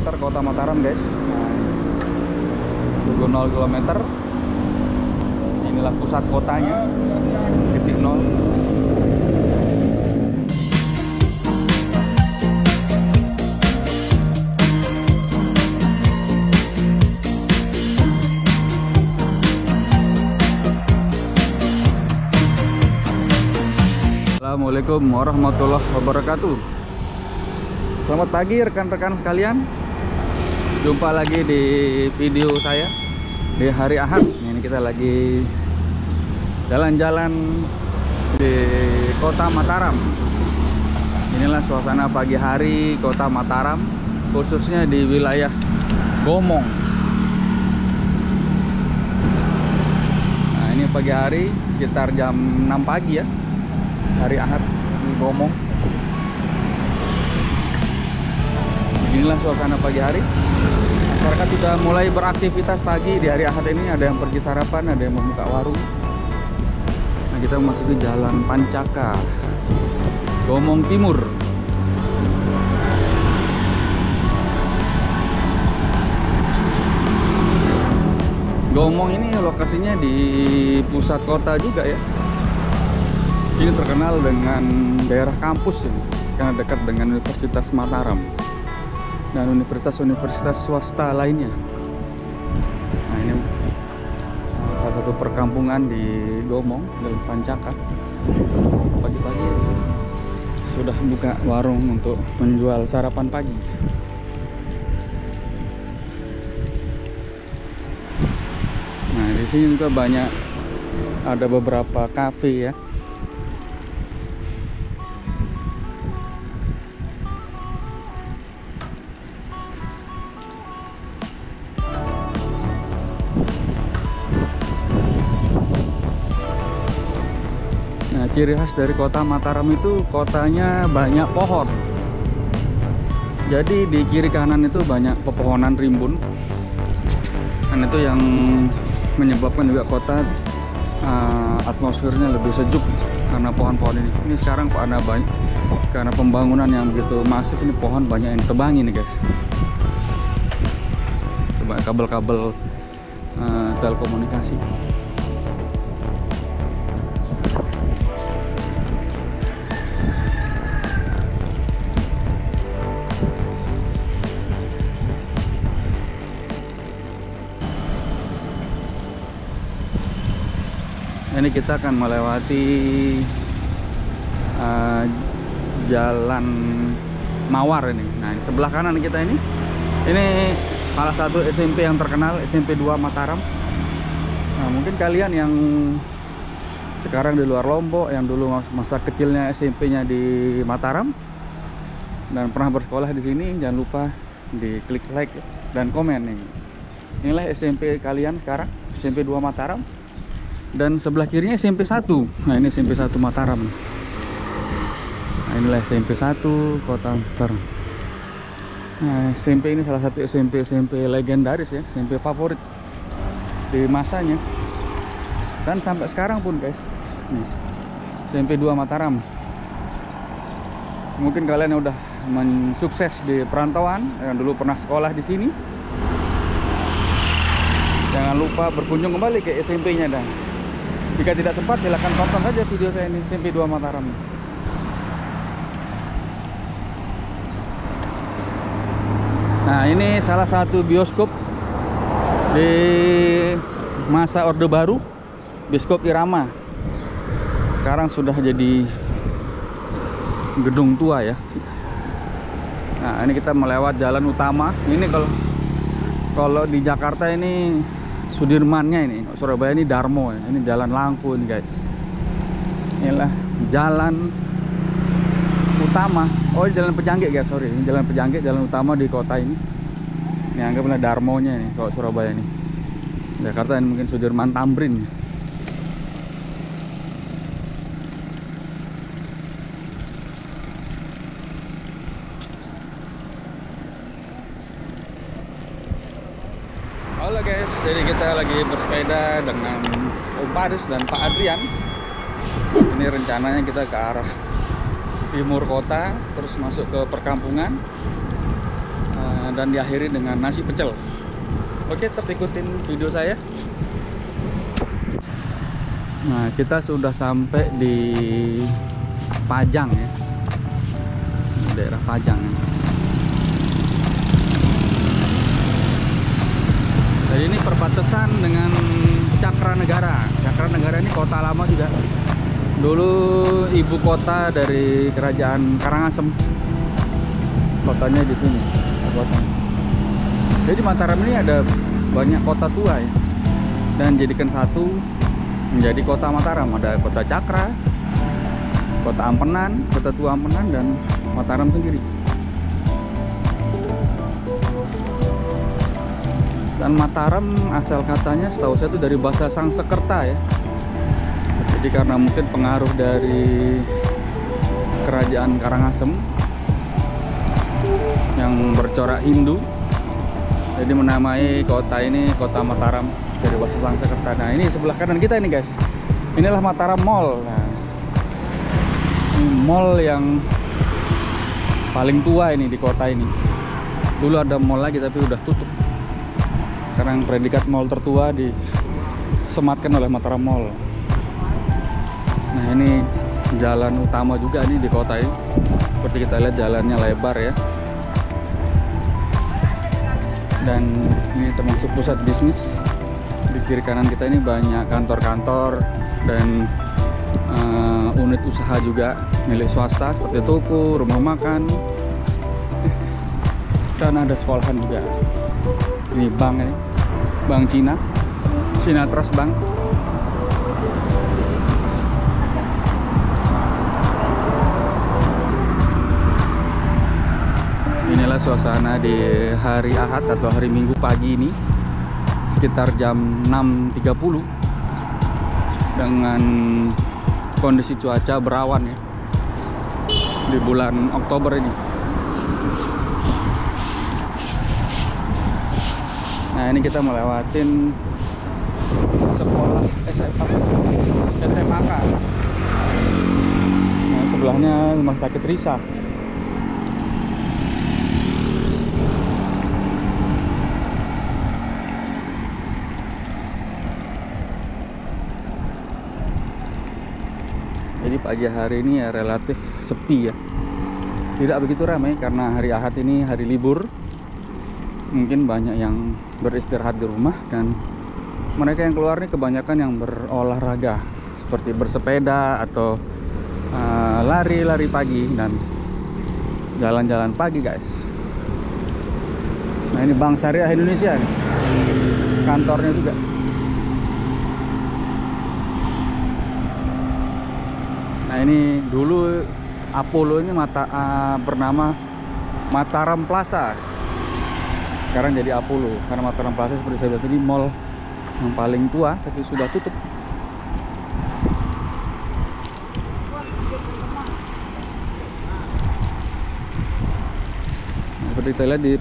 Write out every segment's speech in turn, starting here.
kota Mataram guys. Nah, 0 km inilah pusat kotanya titik 0 Assalamualaikum warahmatullahi wabarakatuh. Selamat pagi rekan-rekan sekalian Jumpa lagi di video saya Di hari Ahad. Ini kita lagi Jalan-jalan Di kota Mataram. Inilah suasana pagi hari kota Mataram Khususnya di wilayah Gomong. Nah ini pagi hari Sekitar jam 6 pagi ya hari Ahad di Gomong inilah suasana pagi hari. Masyarakat sudah mulai beraktivitas pagi. Di hari Ahad ini ada yang pergi sarapan ada yang membuka warung. Nah kita memasuki jalan Pancaka Gomong Timur. Gomong ini lokasinya di pusat kota juga ya. Ini terkenal dengan daerah kampus ya, karena dekat dengan Universitas Mataram dan universitas-universitas swasta lainnya. Nah ini salah satu perkampungan di Gomong dalam Pancaka. Pagi-pagi sudah buka warung untuk menjual sarapan pagi. Nah di sini juga banyak ada beberapa kafe ya ciri khas dari kota Mataram itu kotanya banyak pohon. Jadi di kiri kanan itu banyak pepohonan rimbun. Dan itu yang menyebabkan juga kota uh, atmosfernya lebih sejuk karena pohon-pohon ini. Ini sekarang ada banyak karena pembangunan yang begitu masif ini pohon banyak yang tebang ini guys. Coba kabel-kabel uh, telekomunikasi. Ini kita akan melewati uh, jalan Mawar ini. Nah, sebelah kanan kita ini ini salah satu SMP yang terkenal, SMP 2 Mataram. Nah, mungkin kalian yang sekarang di luar Lombok, yang dulu masa kecilnya SMP-nya di Mataram dan pernah bersekolah di sini, jangan lupa di klik like dan komen nih. Inilah SMP kalian sekarang, SMP 2 Mataram dan sebelah kirinya SMP 1 nah ini SMP 1 Mataram. Nah inilah SMP 1 kota Mataram nah SMP ini salah satu SMP SMP legendaris ya SMP favorit di masanya. Dan sampai sekarang pun guys nih, SMP 2 Mataram. Mungkin kalian yang udah mensukses di perantauan yang dulu pernah sekolah di sini. Jangan lupa berkunjung kembali ke SMP-nya dan jika tidak sempat silahkan tonton saja video saya ini SMP 2 Mataram. Nah ini salah satu bioskop di masa Orde Baru, bioskop Irama. Sekarang sudah jadi gedung tua ya. Nah ini kita melewat jalan utama. Ini kalau kalau di Jakarta ini Sudirmannya ini Surabaya ini Darmo ini jalan Langku ini guys. Inilah jalan utama. Oh ini jalan Pejanggik guys. Sorry ini jalan Pejanggik jalan utama di kota ini. Ini anggaplah Darmonya ini kalau Surabaya ini. Jakarta ini mungkin Sudirman Tamrin Halo guys, jadi kita lagi bersepeda dengan Om Paris dan Pak Adrian. Ini rencananya kita ke arah timur kota, terus masuk ke perkampungan. Nah, dan diakhiri dengan nasi pecel. Oke, tetap ikutin video saya. Nah, kita sudah sampai di Pajang ya. Daerah Pajang ya. Jadi ini perbatasan dengan Cakra Negara. Cakra Negara ini kota lama juga. Dulu ibu kota dari kerajaan Karangasem. Kotanya di sini. Jadi Mataram ini ada banyak kota tua ya. Dan jadikan satu menjadi kota Mataram. Ada kota Cakra, kota Ampenan, kota tua Ampenan dan Mataram sendiri. Dan Mataram asal katanya setahu saya itu dari bahasa Sangsekerta ya. Jadi karena mungkin pengaruh dari kerajaan Karangasem yang bercorak Hindu jadi menamai kota ini kota Mataram dari bahasa Sangsekerta. Nah ini sebelah kanan kita ini guys. Inilah Mataram Mall. Nah, ini mall yang paling tua ini di kota ini. Dulu ada mall lagi tapi udah tutup sekarang predikat mall tertua disematkan oleh Mataram Mall. Nah ini jalan utama juga nih di kota ini. Seperti kita lihat jalannya lebar ya. Dan ini termasuk pusat bisnis. Di kiri kanan kita ini banyak kantor-kantor dan uh, unit usaha juga milik swasta. Seperti toko, rumah makan. Dan ada sekolahan juga. Ini bank ini Bank Cina Cina Trust Bank. Inilah suasana di hari Ahad atau hari Minggu pagi ini sekitar jam 6.30 dengan kondisi cuaca berawan ya di bulan Oktober ini Nah ini kita melewatin sekolah SMA SMAK. Nah sebelahnya rumah sakit Risa. Jadi pagi hari ini ya relatif sepi ya. Tidak begitu ramai karena hari Ahad ini hari libur mungkin banyak yang beristirahat di rumah dan mereka yang keluar nih kebanyakan yang berolahraga seperti bersepeda atau eh, lari-lari uh, pagi dan jalan-jalan pagi guys. Nah ini Bank Syariah Indonesia nih. kantornya juga. Nah ini dulu Apollo ini mata uh, bernama Mataram Plaza sekarang jadi Apollo. Karena Mataram Plaza seperti saya bilang tadi mall yang paling tua tapi sudah tutup. Nah, seperti kita lihat di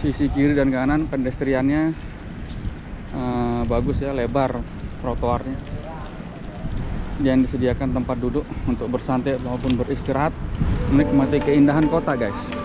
sisi kiri dan kanan pedestriannya uh, bagus ya lebar trotoarnya. Dan disediakan tempat duduk untuk bersantai maupun beristirahat menikmati keindahan kota guys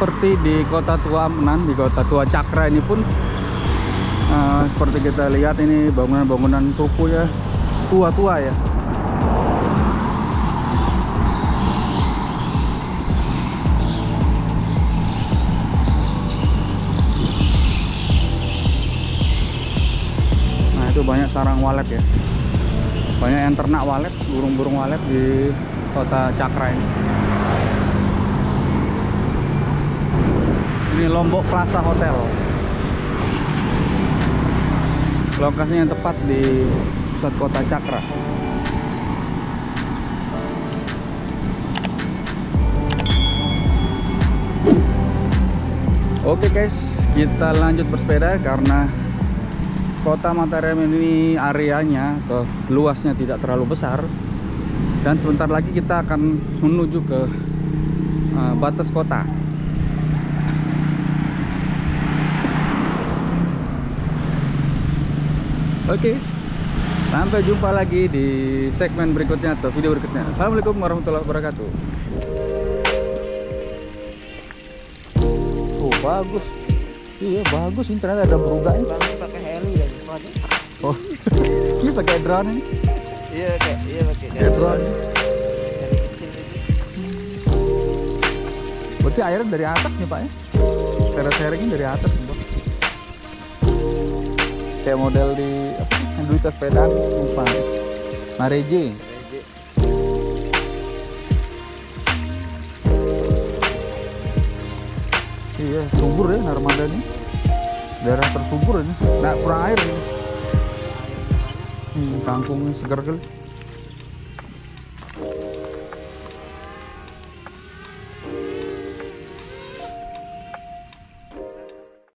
seperti di kota tua Menan di kota tua Cakra ini pun uh, seperti kita lihat ini bangunan-bangunan toko ya tua-tua ya. Nah itu banyak sarang walet ya. Banyak yang ternak walet burung-burung walet di kota Cakra ini ini Lombok Plaza Hotel. Lokasinya tepat di pusat kota Cakra. Oke guys, kita lanjut bersepeda karena kota Mataram ini areanya atau luasnya tidak terlalu besar. Dan sebentar lagi kita akan menuju ke uh, batas kota. Oke, sampai jumpa lagi di segmen berikutnya atau video berikutnya. Assalamualaikum warahmatullahi wabarakatuh. Oh bagus, iya bagus ini ternyata ada beruganya. Bang pakai heli dan semuanya. Oh, ini pakai drone ini. Iya kayak iya pakai Pakai drone. itu. Berarti airnya dari atas nih pak ya? Teres-teresnya dari atas nih. Kayak model di apa? Yang dulu kita sepedaan. Iya, subur ya Narmada ini. Daerah tersubur ini. Nggak kurang air ini. Hmm, kangkungnya segar kali.